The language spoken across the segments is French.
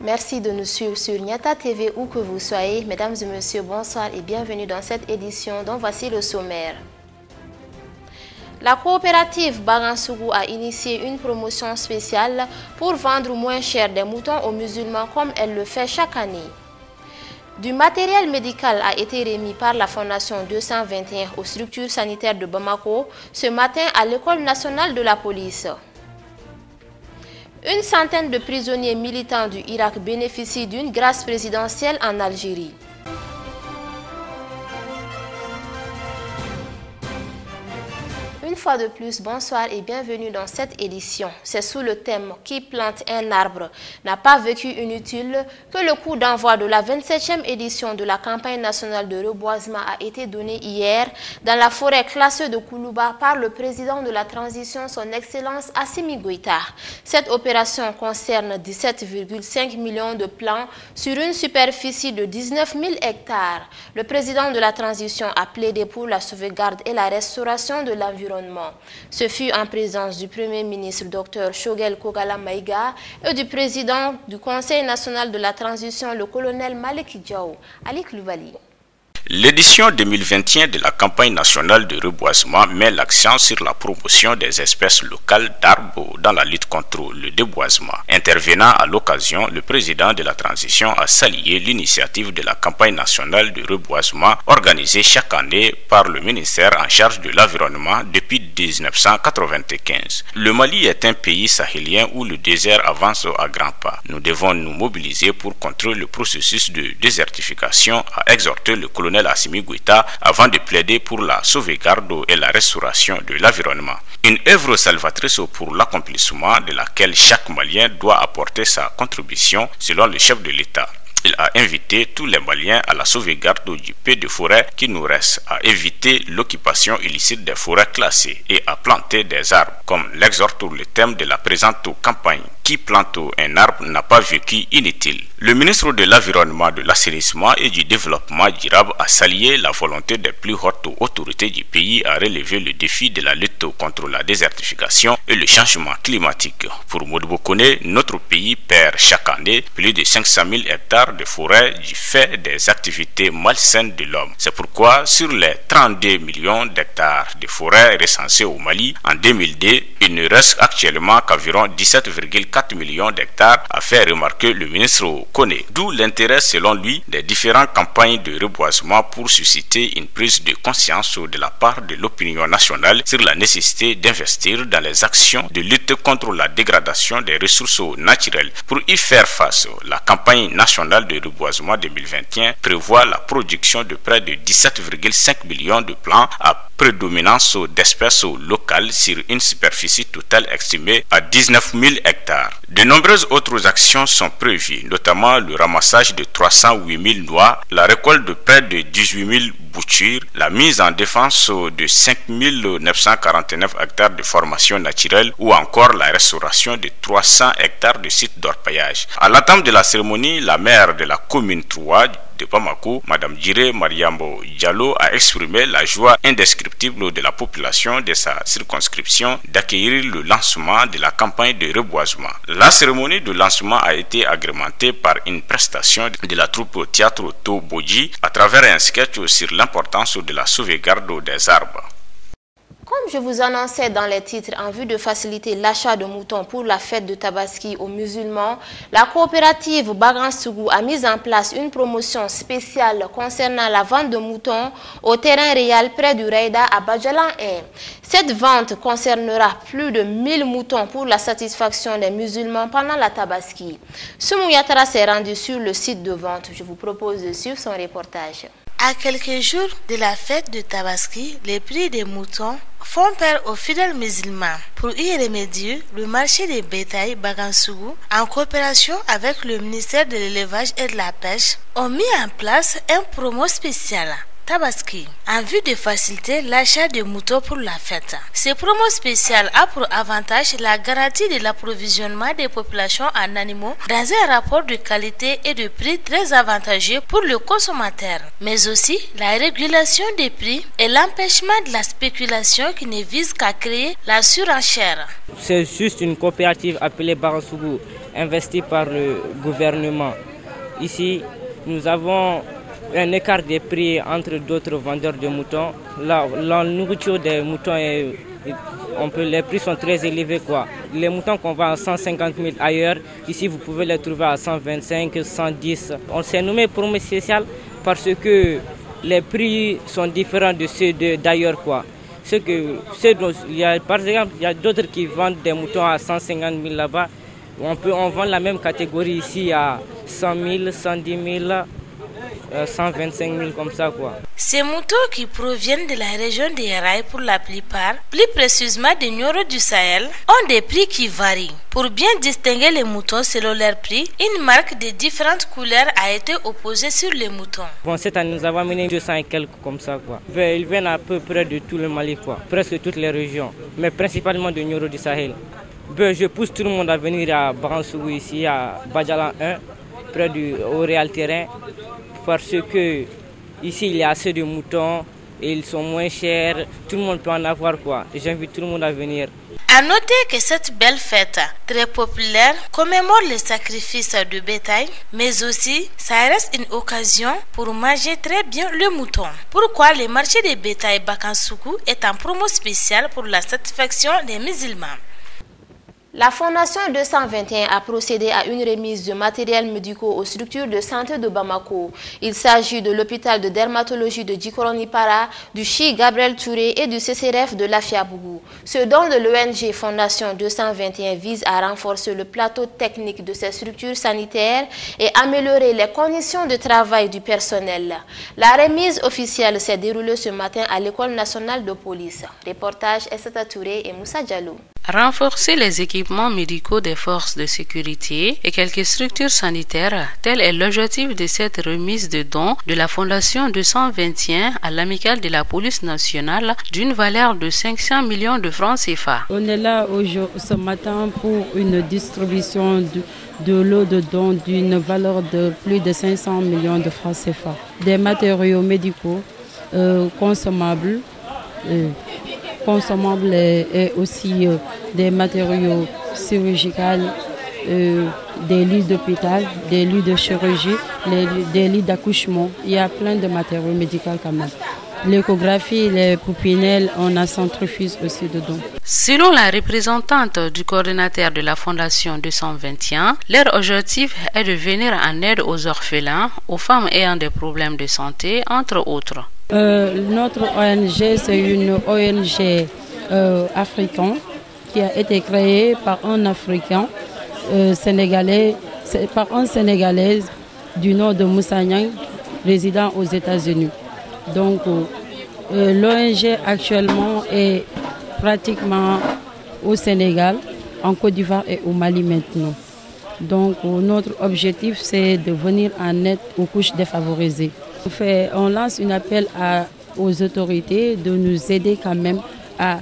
Merci de nous suivre sur Nyata TV où que vous soyez. Mesdames et messieurs, bonsoir et bienvenue dans cette édition dont voici le sommaire. La coopérative Bagansougou a initié une promotion spéciale pour vendre moins cher des moutons aux musulmans comme elle le fait chaque année. Du matériel médical a été remis par la Fondation 221 aux structures sanitaires de Bamako ce matin à l'École nationale de la police. Une centaine de prisonniers militants du Irak bénéficient d'une grâce présidentielle en Algérie. Une fois de plus, bonsoir et bienvenue dans cette édition. C'est sous le thème Qui plante un arbre n'a pas vécu inutile que le coup d'envoi de la 27e édition de la campagne nationale de reboisement a été donné hier dans la forêt classée de Koulouba par le président de la transition, son Excellence Assimi Goïta. Cette opération concerne 17,5 millions de plants sur une superficie de 19 000 hectares. Le président de la transition a plaidé pour la sauvegarde et la restauration de l'environnement ce fut en présence du Premier ministre Dr Shogel Kogala Maïga et du président du Conseil national de la transition, le colonel Malik Djao, Ali Kloubali. L'édition 2021 de la campagne nationale de reboisement met l'accent sur la promotion des espèces locales d'arbres dans la lutte contre le déboisement. Intervenant à l'occasion, le président de la transition a salué l'initiative de la campagne nationale de reboisement organisée chaque année par le ministère en charge de l'environnement depuis 1995. Le Mali est un pays sahélien où le désert avance à grands pas. Nous devons nous mobiliser pour contrôler le processus de désertification, a exhorté le colonel Assimi Guita avant de plaider pour la sauvegarde et la restauration de l'environnement. Une œuvre salvatrice pour l'accomplissement de laquelle chaque Malien doit apporter sa contribution selon le chef de l'État. Il a invité tous les Maliens à la sauvegarde du peu de forêt qui nous reste, à éviter l'occupation illicite des forêts classées et à planter des arbres, comme l'exhorte le thème de la présente campagne. Qui plante un arbre n'a pas vécu inutile. Le ministre de l'Environnement, de l'Assainissement et du Développement durable a salué la volonté des plus hautes autorités du pays à relever le défi de la lutte contre la désertification et le changement climatique. Pour Moudbokone, notre pays perd chaque année plus de 500 000 hectares de forêt du fait des activités malsaines de l'homme. C'est pourquoi, sur les 32 millions d'hectares de forêt recensés au Mali en 2002, il ne reste actuellement qu'environ 17,4 millions d'hectares, a fait remarquer le ministre connaît. D'où l'intérêt, selon lui, des différentes campagnes de reboisement pour susciter une prise de conscience de la part de l'opinion nationale sur la nécessité d'investir dans les actions de lutte contre la dégradation des ressources naturelles. Pour y faire face, la campagne nationale de reboisement 2021 prévoit la production de près de 17,5 millions de plants à prédominance d'espèces locales sur une superficie totale estimée à 19 000 hectares. De nombreuses autres actions sont prévues, notamment le ramassage de 308 000 noix, la récolte de près de 18 000 boutures, la mise en défense de 5 949 hectares de formation naturelle ou encore la restauration de 300 hectares de sites d'orpaillage. À l'attente de la cérémonie, la maire de la commune 3 de Bamako, Madame Djire Mariambo Diallo a exprimé la joie indescriptible de la population de sa circonscription d'accueillir le lancement de la campagne de reboisement. La cérémonie de lancement a été agrémentée par une prestation de la troupe théâtre Toboji à travers un sketch sur l'importance de la sauvegarde des arbres. Comme je vous annonçais dans les titres, en vue de faciliter l'achat de moutons pour la fête de Tabaski aux musulmans, la coopérative Bagansougou a mis en place une promotion spéciale concernant la vente de moutons au terrain réel près du Reida à Bajalan 1. Cette vente concernera plus de 1000 moutons pour la satisfaction des musulmans pendant la Tabaski. Soumou Yatara s'est rendu sur le site de vente. Je vous propose de suivre son reportage. À quelques jours de la fête de Tabaski, les prix des moutons font peur aux fidèles musulmans. Pour y remédier, le marché des bétail Bagansougou, en coopération avec le ministère de l'élevage et de la pêche, ont mis en place un promo spécial. Tabaski en vue de faciliter l'achat de moutons pour la fête. Ce promo spécial a pour avantage la garantie de l'approvisionnement des populations en animaux dans un rapport de qualité et de prix très avantageux pour le consommateur, mais aussi la régulation des prix et l'empêchement de la spéculation qui ne vise qu'à créer la surenchère. C'est juste une coopérative appelée Baransougou, investie par le gouvernement. Ici, nous avons un écart des prix entre d'autres vendeurs de moutons. La, nourriture des moutons, on peut, les prix sont très élevés. Les moutons qu'on vend à 150 000 ailleurs, ici vous pouvez les trouver à 125, 110. On s'est nommé promo spécial parce que les prix sont différents de ceux d'ailleurs. quoi. Que, il y a, par exemple, il y a d'autres qui vendent des moutons à 150 000 là-bas. On, peut, on vend la même catégorie ici à 100 000, 110 000. 125 000 comme ça quoi. Ces moutons qui proviennent de la région des rails pour la plupart, plus précisément des Nioro du Sahel, ont des prix qui varient. Pour bien distinguer les moutons selon leur prix, une marque de différentes couleurs a été opposée sur les moutons. Bon, cette année, nous avons amené 200 et quelques comme ça quoi. Ils viennent à peu près de tout le Mali quoi, presque toutes les régions, mais principalement de Nioro du Sahel. je pousse tout le monde à venir à Bransou ici, à Badjalan 1, près du au Real Terrain, parce que ici il y a assez de moutons et ils sont moins chers. Tout le monde peut en avoir quoi. J'invite tout le monde à venir. À noter que cette belle fête, très populaire, commémore les sacrifices de bétail, mais aussi ça reste une occasion pour manger très bien le mouton. Pourquoi le marché des bétail Bakansoukou est en promo spécial pour la satisfaction des musulmans? La Fondation 221 a procédé à une remise de matériel médicaux aux structures de santé de Bamako. Il s'agit de l'hôpital de dermatologie de Djikoroni-Para, du CHI Gabriel Touré et du CCRF de Lafiabougou. Ce don de l'ONG Fondation 221 vise à renforcer le plateau technique de ces structures sanitaires et améliorer les conditions de travail du personnel. La remise officielle s'est déroulée ce matin à l'École nationale de police. Reportage Estata Touré et Moussa Diallo. Renforcer les équipements médicaux des forces de sécurité et quelques structures sanitaires, tel est l'objectif de cette remise de dons de la Fondation 221 à l'amicale de la police nationale d'une valeur de 500 millions de francs CFA. On est là ce matin pour une distribution de, l'eau de dons d'une valeur de plus de 500 millions de francs CFA. Des matériaux médicaux euh, consommables. Euh, consommables et, aussi euh, des matériaux chirurgicaux, euh, des lits d'hôpital, des lits de chirurgie, des lits d'accouchement. Il y a plein de matériaux médicaux quand même. L'échographie, les poupinelles, on a centrifuge aussi dedans. Selon la représentante du coordinateur de la Fondation 221, leur objectif est de venir en aide aux orphelins, aux femmes ayant des problèmes de santé, entre autres. Euh, notre ONG, c'est une ONG euh, africaine qui a été créée par un Africain euh, sénégalais, par un Sénégalais du nord de Moussanyang, résident aux États-Unis. Donc, l'ONG actuellement est pratiquement au Sénégal, en Côte d'Ivoire et au Mali maintenant. Donc, notre objectif, c'est de venir en aide aux couches défavorisées. On, lance un appel aux autorités de nous aider quand même à,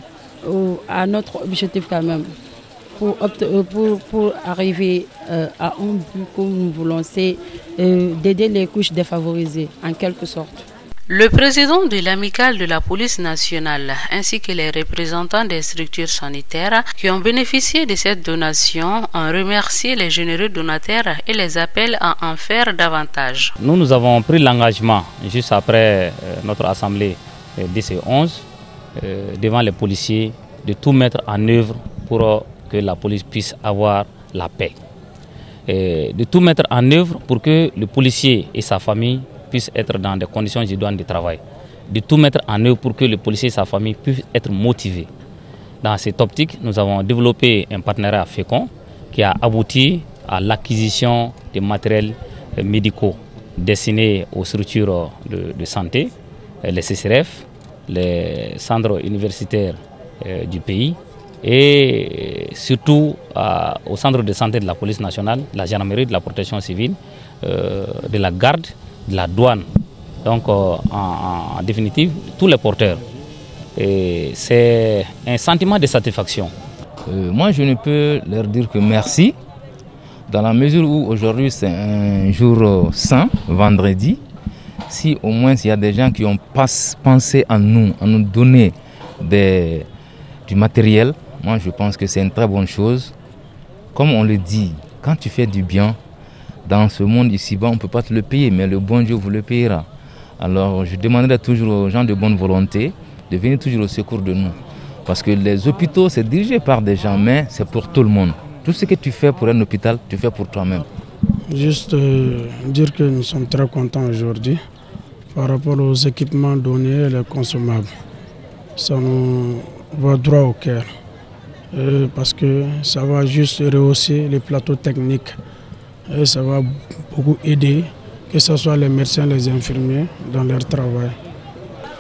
à notre objectif quand même. Pour, euh, pour, pour arriver euh, à un but que nous voulons, c'est euh, d'aider les couches défavorisées en quelque sorte. Le président de l'amicale de la police nationale ainsi que les représentants des structures sanitaires qui ont bénéficié de cette donation ont remercié les généreux donataires et les appellent à en faire davantage. Nous, nous avons pris l'engagement juste après euh, notre assemblée euh, DC 11 euh, devant les policiers de tout mettre en œuvre pour que la police puisse avoir la paix. De tout mettre en œuvre pour que le policier et sa famille puisse être dans des conditions idoines de travail. De tout mettre en œuvre pour que le policier et sa famille puissent être motivés. Dans cette optique, nous avons développé un partenariat fécond qui a abouti à l'acquisition de matériels euh, médicaux destinés aux structures de, santé, euh, les CCRF, les centres universitaires euh, du pays et surtout au centre de santé de la police nationale, la gendarmerie, de la protection civile, de la garde de la douane Donc, en, en définitive, tous les porteurs. C'est un sentiment de satisfaction. moi, je ne peux leur dire que merci, dans la mesure où aujourd'hui c'est un jour saint, vendredi. Si au moins il y a des gens qui ont pensé à nous, à nous donner du matériel, moi je pense que c'est une très bonne chose. Comme on le dit, quand tu fais du bien, dans ce monde ici-bas, on ne peut pas te le payer, mais le bon Dieu vous le payera. Alors je demanderai toujours aux gens de bonne volonté de venir toujours au secours de nous. Parce que les hôpitaux, c'est dirigé par des gens, mais c'est pour tout le monde. Tout ce que tu fais pour un hôpital, tu fais pour toi-même. Juste euh, dire que nous sommes très contents aujourd'hui par rapport aux équipements donnés et les consommables. Ça nous va droit au cœur. Euh, parce que ça va juste rehausser les plateaux techniques. Et ça va beaucoup aider, que ce soit les médecins, les infirmiers, dans leur travail.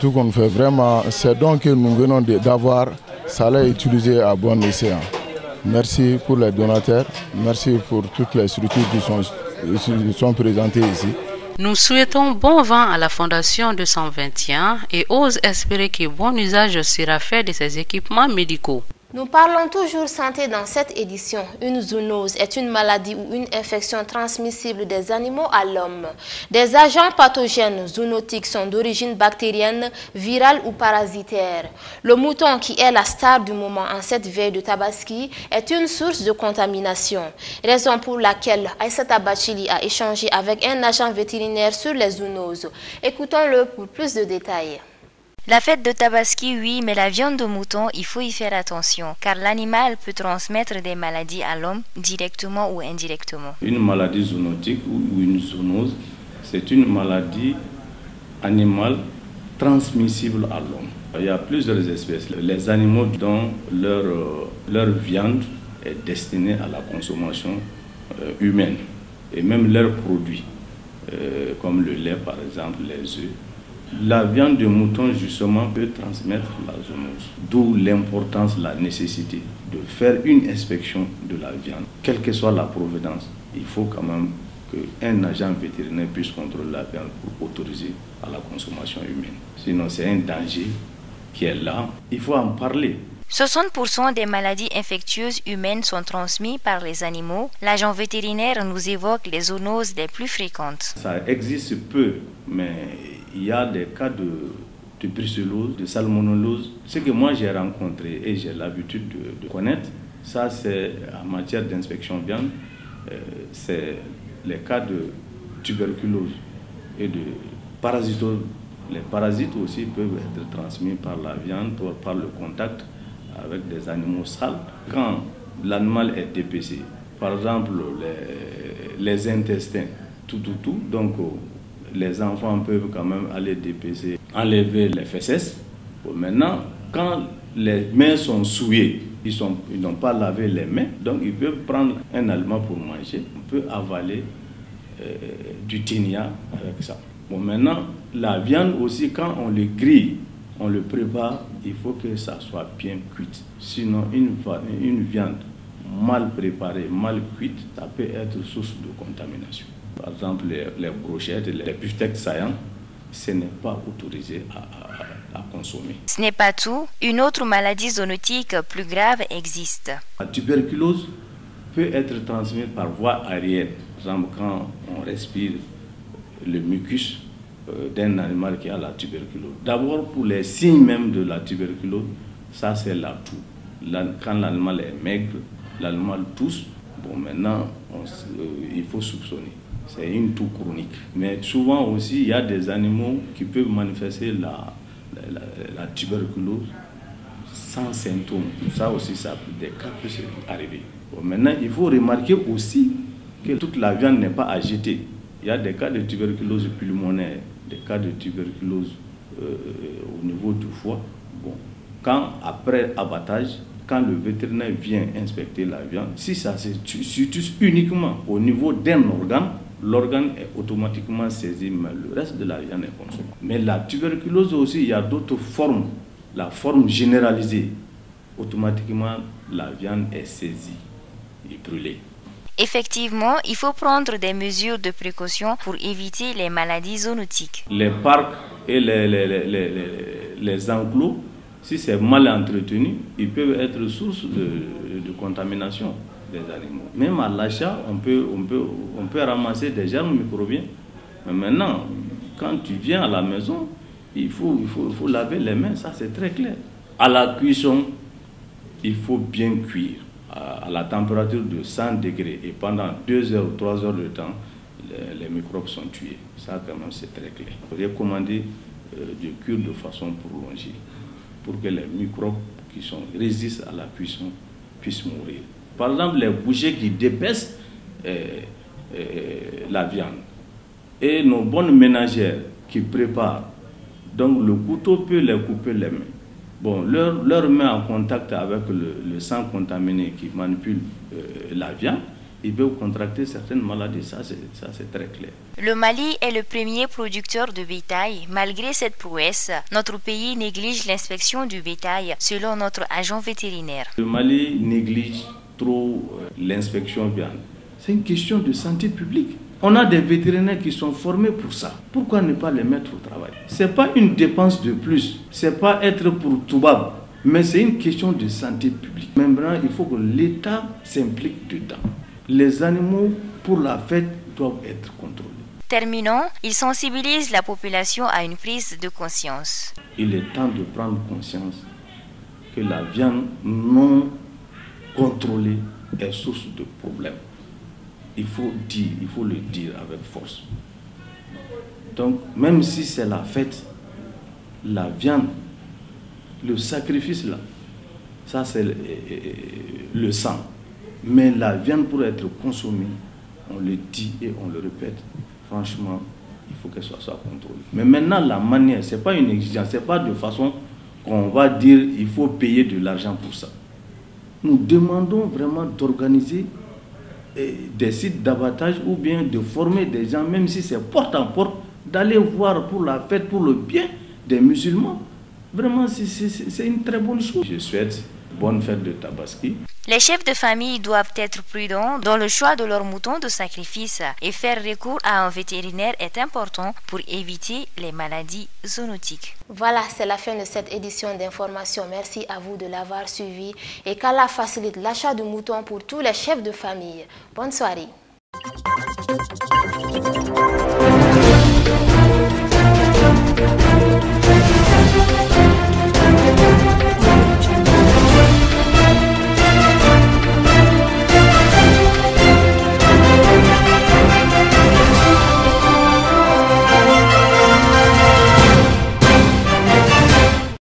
Tout qu'on fait vraiment, c'est donc que nous venons d'avoir, ça l'a utilisé à bon escient. Merci pour les donateurs, merci pour toutes les structures qui sont, qui sont présentées ici. Nous souhaitons bon vent à la Fondation 221 et ose espérer que bon usage sera fait de ces équipements médicaux. Nous parlons toujours santé dans cette édition. Une zoonose est une maladie ou une infection transmissible des animaux à l'homme. Des agents pathogènes zoonotiques sont d'origine bactérienne, virale ou parasitaire. Le mouton, qui est la star du moment en cette veille de Tabaski, est une source de contamination. Raison pour laquelle Aïssata Bachili a échangé avec un agent vétérinaire sur les zoonoses. Écoutons-le pour plus de détails. La fête de Tabaski, oui, mais la viande de mouton, il faut y faire attention, car l'animal peut transmettre des maladies à l'homme directement ou indirectement. Une maladie zoonotique ou une zoonose, c'est une maladie animale transmissible à l'homme. Il y a plusieurs espèces. Les animaux dont leur, leur viande est destinée à la consommation humaine, et même leurs produits, comme le lait par exemple, les œufs la viande de mouton, justement, peut transmettre la zoonose. D'où l'importance, la nécessité de faire une inspection de la viande, quelle que soit la provenance. Il faut quand même qu'un agent vétérinaire puisse contrôler la viande pour autoriser à la consommation humaine. Sinon, c'est un danger qui est là. Il faut en parler. 60% des maladies infectieuses humaines sont transmises par les animaux. L'agent vétérinaire nous évoque les zoonoses les plus fréquentes. Ça existe peu, mais il y a des cas de, de brucellose, de salmonellose. Ce que moi j'ai rencontré et j'ai l'habitude de, connaître, ça c'est en matière d'inspection viande, euh, c'est les cas de tuberculose et de parasitose. Les parasites aussi peuvent être transmis par la viande, par le contact avec des animaux sales. Quand l'animal est dépecé, par exemple les, intestins, tout, tout, tout, donc les enfants peuvent quand même aller dépêcher, enlever les fesses. maintenant, quand les mains sont souillées, ils n'ont ils pas lavé les mains, donc ils peuvent prendre un aliment pour manger. On peut avaler euh, du tinia avec ça. Bon, maintenant, la viande aussi, quand on le grille, on le prépare, il faut que ça soit bien cuite. Sinon, une, une viande mal préparée, mal cuite, ça peut être source de contamination. Par exemple, les, les brochettes, les beefsteaks saillants, ce n'est pas autorisé à, à, consommer. Ce n'est pas tout. Une autre maladie zoonotique plus grave existe. La tuberculose peut être transmise par voie aérienne. Par exemple, quand on respire le mucus d'un animal qui a la tuberculose. D'abord, pour les signes même de la tuberculose, ça c'est la toux. Quand l'animal est maigre, l'animal tousse, bon maintenant, euh, il faut soupçonner c'est une toux chronique. Mais souvent aussi, il y a des animaux qui peuvent manifester la, tuberculose sans symptômes. Ça aussi, ça, des cas peuvent arriver. maintenant, il faut remarquer aussi que toute la viande n'est pas jeter. Il y a des cas de tuberculose pulmonaire, des cas de tuberculose euh, au niveau du foie. Bon, quand après abattage, quand le vétérinaire vient inspecter la viande, si ça se situe uniquement au niveau d'un organe, l'organe est automatiquement saisi, mais le reste de la viande est consommé. Mais la tuberculose aussi, il y a d'autres formes. La forme généralisée, automatiquement, la viande est saisie et brûlée. Effectivement, il faut prendre des mesures de précaution pour éviter les maladies zoonotiques. Les parcs et les, enclos, si c'est mal entretenu, ils peuvent être source de, contamination des animaux. Même à l'achat, on peut, ramasser des germes microbiens. Mais maintenant, quand tu viens à la maison, il faut laver les mains, ça c'est très clair. À la cuisson, il faut bien cuire à la température de 100 degrés et pendant 2 heures ou 3 heures de temps, les, microbes sont tués. Ça, quand même, c'est très clair. Recommander euh, de cuire de façon prolongée pour que les microbes qui sont, résistent à la cuisson puissent mourir. Par exemple, les bouchées qui dépaissent euh, euh, la viande et nos bonnes ménagères qui préparent. Donc, le couteau peut les couper les mains bon, leur, leur met en contact avec le, sang contaminé qui manipule euh, la viande, ils peuvent contracter certaines maladies. Ça, c'est très clair. Le Mali est le premier producteur de bétail. Malgré cette prouesse, notre pays néglige l'inspection du bétail, selon notre agent vétérinaire. Le Mali néglige trop euh, l'inspection viande. C'est une question de santé publique. On a des vétérinaires qui sont formés pour ça. Pourquoi ne pas les mettre au travail? Ce n'est pas une dépense de plus. Ce n'est pas être pour tout bas. Mais c'est une question de santé publique. Maintenant, il faut que l'État s'implique dedans. Les animaux pour la fête doivent être contrôlés. Terminons, il sensibilise la population à une prise de conscience. Il est temps de prendre conscience que la viande non contrôlée est source de problèmes il faut dire, il faut le dire avec force. Donc, même si c'est la fête, la viande, le sacrifice là, ça c'est le, sang. Mais la viande pour être consommée, on le dit et on le répète, franchement, il faut qu'elle soit, soit contrôlée. Mais maintenant, la manière, ce n'est pas une exigence, ce n'est pas de façon qu'on va dire il faut payer de l'argent pour ça. Nous demandons vraiment d'organiser des sites d'abattage ou bien de former des gens, même si c'est porte en porte, d'aller voir pour la fête, pour le bien des musulmans. Vraiment, c'est une très bonne chose. Je souhaite bonne fête de Tabaski. Les chefs de famille doivent être prudents dans le choix de leurs moutons de sacrifice et faire recours à un vétérinaire est important pour éviter les maladies zoonotiques. Voilà, c'est la fin de cette édition d'information. Merci à vous de l'avoir suivi et qu'Allah facilite l'achat de moutons pour tous les chefs de famille. Bonne soirée.